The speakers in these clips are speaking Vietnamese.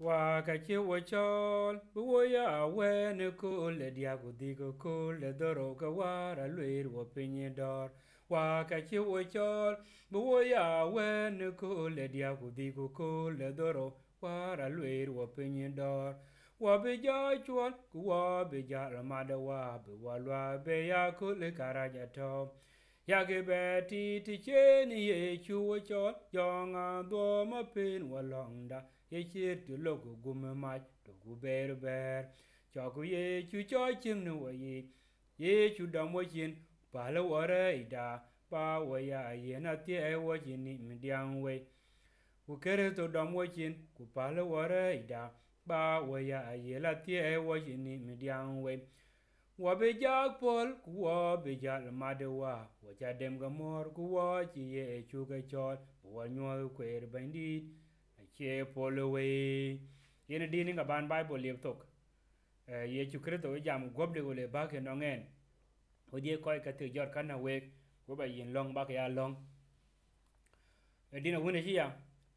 wakati wachol buwoya awene kole diago digo kole doroga wara lwer wapinye dor. Wakati wachol buwoya awene kole diago digo kole doro wara lwer wapinye dor. Wabija chwal kuwabija ramada wabe walwa be ya kule karaja to. Yagibeti ticheni ye chuwo chol jonga dwo mapin walongda pin ye chir tu lo gu gu me ma to gu ber ber cho ku ye chu cho chim nu wa ye ye chu da mo chin pa lo wa re da. Pa wa ya ye na ti e wa chin ni mi diang we ku kere tu da mo chin ku pa lo wa re da. Pa wa ya ye la ti e wa chin ni mi diang we wa be ja pol, ku wa be ja la ma de wa. Wa cha dem ga mor, ku wa chi ye e chu ga chol wa nyo ku kwer bandit che polo we yene dini nga ban bible liep tok. Eh, ye chu kristo jam gobde gole ba ke no ngen o die koy ka te jor kana we go ba yin long, ba ya long. Eh, e dina wone hiya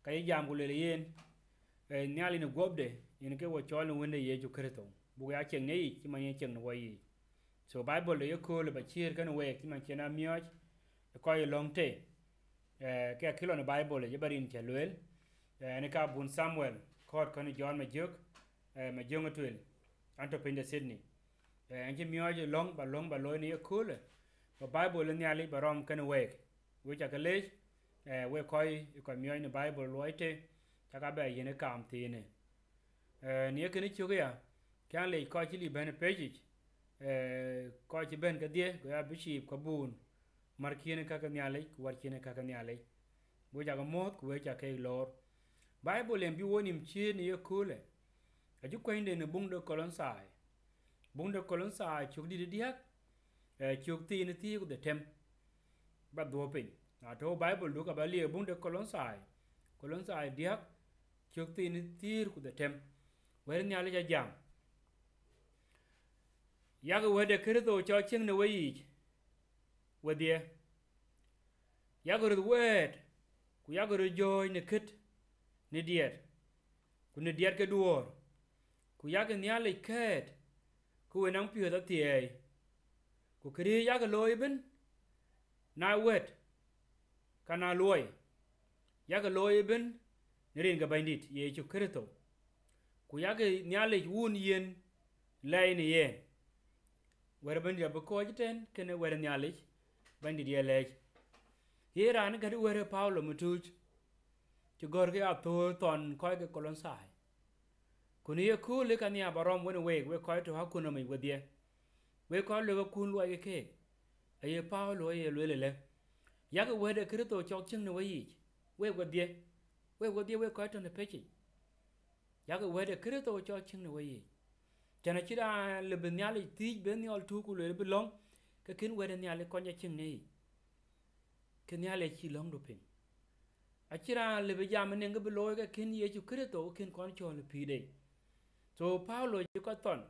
ka ye jam gole le yen. Eh, e nyali ne gobde yin ke wo chol ne wone ye chu kristo. Bu ya chen ne yi ma ye chen no yi. So, bible le ye ko le ba chier kana we ki man chena mioj ko ye long te. E ke kilo ne bible ye barin che lwel. Eh, ni ka bun samuel kod koni john ma juk eh, ma jonga twil anto pinde sydney. Eh, Anji mioje long ba long ba loy ni kule ba bible ni ali barom kan wek. We cha kale we koy ko mioy ni bible loite ta ka ba yene kam tine. Ni e kani chuga ya kan le ko chi li ben e page ko chi ben ka die, ko ya bishi ko bun. Mar kine ka ka ni nyale war kine ka ka ni ali we cha ga mot, ko we cha ke lor. Bible em bi wonim chi ni ye kule. A ju kwende ne bung de kolon sai. Bung de kolon sai chuk di diak. Eh, e chuk ti ne ti ku de tem. Ba do pin. Na to Bible lu ka ba li bung de kolon sai. Kolon sai diak chuk ti ne ti ku de tem. Wer ni ale ja jam. Ya ga wede kirdo cho ching ne wei. Wedie. Ya ga wed. Ku ya ga joy ne kit ni diet ku ni diet ke duor ku ya ke nyale ket ku we nang pio da tie ku kri ya ke loy ben. Na wet. Kana loy ya ke loy ben. Ni rin ga bandit ye chu krito ku ya ke nyale wun yen. Lay ni yen wer ben ya ko jiten kene wer nyale bandit ye lej Hira ni gadi were Paulo mutuch ti gor ke ato ton koy ke kolon sai kuni ye ku le kan ya barom woni we we koy to cho mi wedie we ko le ko kun lo ye ke aye paulo ye le le le ya ke we de krito chok ching ne we yi we wedie we wedie we koy to ne pechi ya ke we de krito chok ching ne we yi jana chira le ben yali ti ben yal tu ku le là ke kin we de yali bên nya ching ne kin yali chi long do pin achira lebe jam ne ngi beloy ga ken yesu kristo ken kon chon pi de so, paulo ji ko ton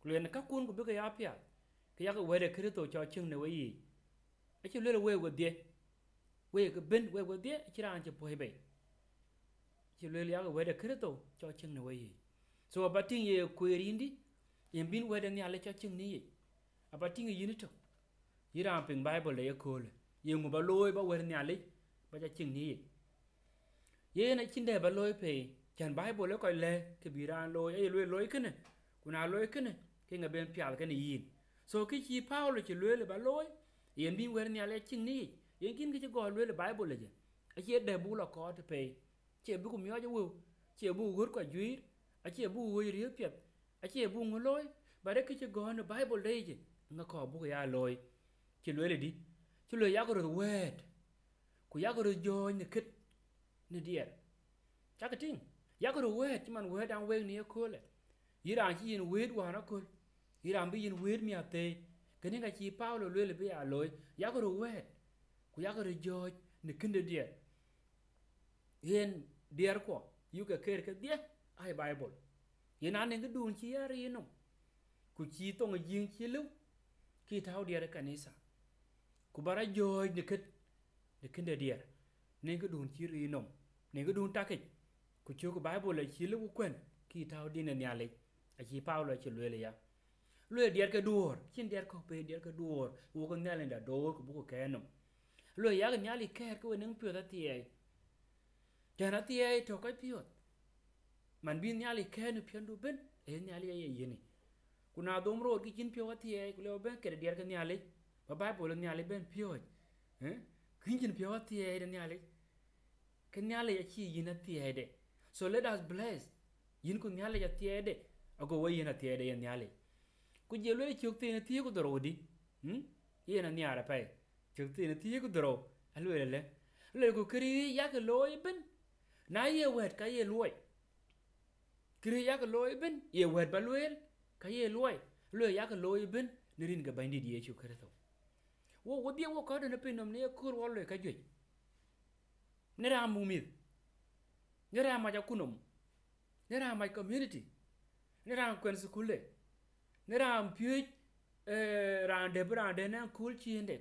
kulen ka kun ku be ya pya ke ya ko wede kristo cho ching ne wi achi le we go de we ga ben, we go de achira an che po be chi le ya ko wede kristo cho ching ne wi so abatin ye ku rindi yen bin wede ni ale cho ching ni ye. Abatin ye ni to yira ping bible le ko le ye ngu ba loy ba wede ni ale, ba cha ching ni ye ye na chin de ba loy pe, chan bai bo le koy le, ke biran loy e loy loy kene kuna loy kene ke nga ben pial kene yin. So, ke chi paulo chi loy le ba loy yen bin wer ni ale chin ni, yen kin ke ki go loy le bible le je. A che de bu la ko te pe, che bu ku myo je wu, che bu gur ko juir a che bu wo ri pe a che bu ngo loy ba de ke chi go no bible le je, nga ko bu ya loy chi loy le di, chi loy ya ko ro wet, ku ya ko ro jo ni kit ni dier chaka ting ya ko wet man wet an we ni ko le ira chi yin wet wa na ko ira bi yin wet mi ate kene ga chi paulo le le be a loy ya ko wet ku ya ko jo ni kinde dier yen dier ko yêu cái ker cái dier ai bible yen an ngi dun chi ya ri no ku chi to ngi jing chi lu ki taw dier kanisa ku bara jo ni kit ni kinde dier ne ga dun chi ri no ne ga dun takich ku chu ko bible le chi lu kwen ki tau din ne nyale a chi paulo chi lwe le ya lwe diet ka duor chin diet ko pe diet ka duor wo ko nyale da do ko bu ko kenom lwe ya ga nyali ke ko ning pyo ta tie jana tie to ka pyo man bin nyali ke no pyo du ben e nyali ye yini kuna dom ro ki chin pyo ka tie ko le ben ke diet ka nyale ba bible nyali ben pyo eh kin chin pyo ka tie de nyali ke ya chi yina tie de so let us bless yin ku nyali ya tie de ago wa yina tie de nyali ku je lo chuk te na tie ku dro di hm yena nyara pai chuk te na tie ku dro alu le le ku kri ya ke loy ben na ye wet ka ye loy kri ya ke loy ben ye wet ba loyel ka ye loy lo ya ke loy ben ni rin ga bandi di ye chu kre to wo wo dia wo ka de na pe nom ne kur wo le ka jwe nera mumid nera maja ne ra ma kunom, ne ra community nera kwen skule nera ra eh ra de bra de na kul chi inde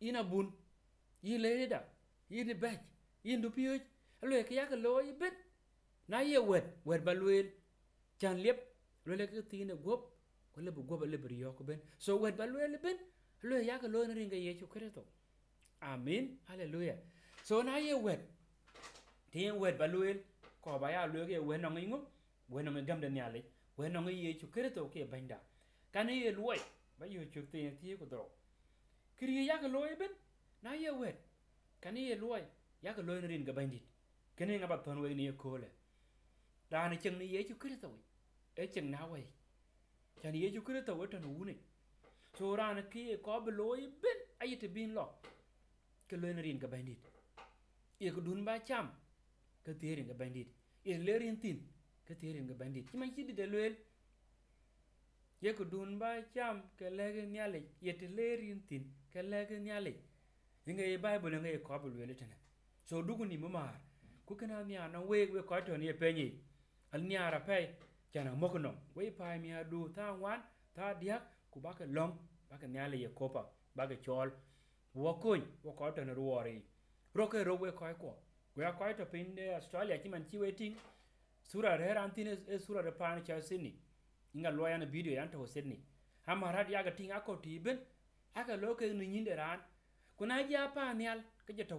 ina bun, yin le da yin yi ndu du pye lo ke ya ke loy ben na ye wet wet ba luel chan lep lo le ke tine gop ko le bu gop le bri yok ben. So wet ba luel ben lo ya ke lo ringa ye chu kreto amen hallelujah na ye wet ti ye wet ba luel ko ba ya luel ke wet no ngingo wet no gam de nyale wet no ngi yesu kristo ke banda kan ye luoi ba ye chu ti ti ko dro kri ya ke lo ben na ye wet kan ye luoi ya ke rin ga bandit kene nga ba ton we ni ko le da ni chừng ni ye chu yesu kristo e chừng na we chan ye yesu kristo we ton tan ni so ra na ki ko ba loy ben ayite bin lo ke lo rin ga bandit ye ko dun ba cham ke tirin ka bandit. Ye lerin tin ke tirin ka bandit. Ki man chidi de loel ye ko dun ba cham ke lege nyale ye te lerin tin ke lege nyale inga ye bible nga ye ko be loel tane so dugu ni mo mar ku kana nya na we we ko to ni e penye. Al nyara pe chana mokno we pa mi adu ta wan, ta dia ku ba ka long ba ka nyale ye kopa ba ka chol. Wo ko wo ko to na ruori roke ke koy ko goya koy to pin de australia. Ki man chi waiting sura re rantine e sura re pan cha sini inga loya na video yan to sini hamara rad yaga tin ako ti ben. Aka loke ni nyinde ran kuna ja pa nyal ke je to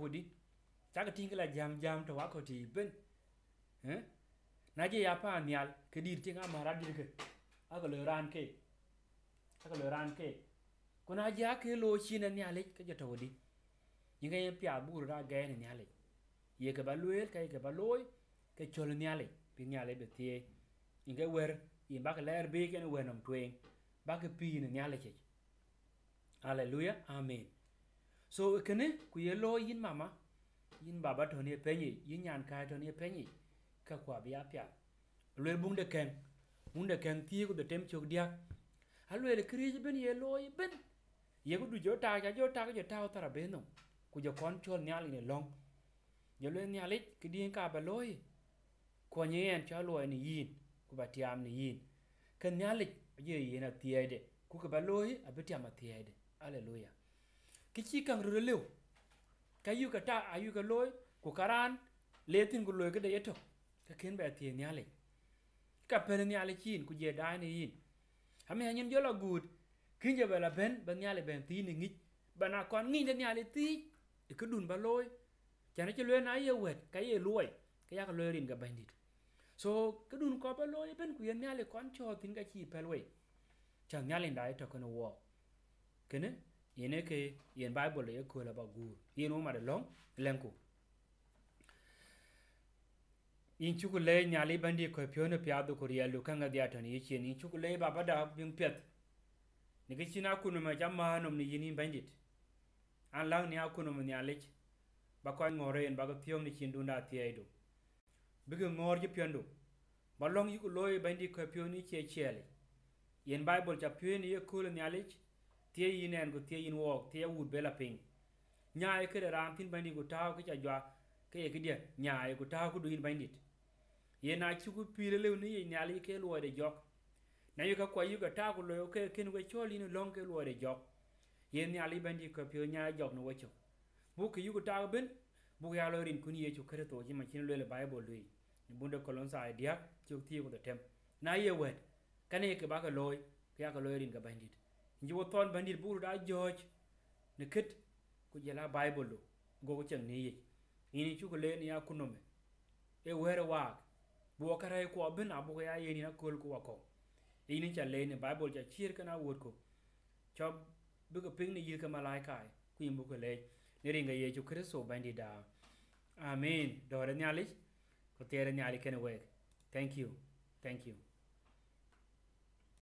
taga tin kala jam jam to wa ko ti ben. Eh na je ya pa nyal ke dir tinga mara dir ke. Aka lo ran ke. Aka lo ran ke. Kuna ja ke lo chi na nyale ke je to wudi cái ye pya bu ra ga ni cái ye ke ba luel ke ke ba loy ke chol nyale pi nyale be tie inga wer yin ba lẻ bê cái ke wer nằm twen bác cái pi ni nyale chứ hallelujah amen. So kene ku ye lo yin mama yin baba to ne penyi yin nyan ka to ne penyi ka kwa bia pya lwe bung de ken bung de ken thì cái de tem chok dia ha lwe le kri bên, ye lo bên. Ye ku du jo ta ja jo ta jo ta ta bên không? Ku jo kon chol nyal ni long yo lwe nyal ik ki din ka ba loy ko nye en cha cô ni yin ku ba tiam ni yin bây giờ yên ye ye đấy, tiede ku ka ba loy a be tiam a tiede Alleluia, ki chi kang ru lew ka yu ka ta ayu ka loy ku karan letin ku loy ka de yeto ka ken ba tie nyale ka pen nyale chin ku je dai ni yin hame hanyin jola good kin je bela ben ba nyale ben ti ni bà ba na kon ngi de nyale ti e ka dun ba chana che loy na wet ka ye loy ka ya ka loy rin ga bandit so ka dun ko ba ben ku yen nyale kon cho tin ka chi pelwe chan nyale ndai to kono wo kene yene ke yen bible ye ko la ba gur yen mo ma de long lenku in chuku le nyali bandi ko pyono pyado ko riya lu kanga dia tan yichi ni chuku le baba da bing pet ni ke china kunu ma jamma nom ni yini bandit an lang ni akunu mo nyalech ba ko ngore en ba ko pyom ni chin dunda ti aido bige ngor ji pyondo ba long yuku loy bandi ko pyoni che chele yen bible cha pyoni ye kulu nyalech tie yinen ko tie yin wok tie wud bela ping. Nyaay ke ram tin bandi ko taw ke cha jwa ke ke dia nyaay ko taw ko duin bandit ye na chuku pire lew ni ye nyali ke lo de jok. Na yu ka kwa yu ka ta ko lo ke ken we choli ni long ke lo de jok yen ye liban di ko pyo nya job no wacho bu ki yugo ta ben, bu ya lo rin kun ye chu kare to ji ma chin lo le bible lui ni bunda kolon sa idea chuk ti ko tem. Na ye wet kane ke ba ka loy, ke ya ka lo rin ka bandit. Nji wo ton bandit bu da joj ne kit ku je la bible lo, go ko chen ni ye. Ini chu ko le ni ya kunome e were wa bu bo kara ko ben abu ya ye ni na kol ko wa ko. E Ini cha le ni bible cha chir kana wot ko. Chob bu cái ping ni yir ka malai kai ku yimbu ko le. Ni ringa ye chu kristo đi da. Amen. Do re nyali, ko tere nyali kene we thank you. Thank you.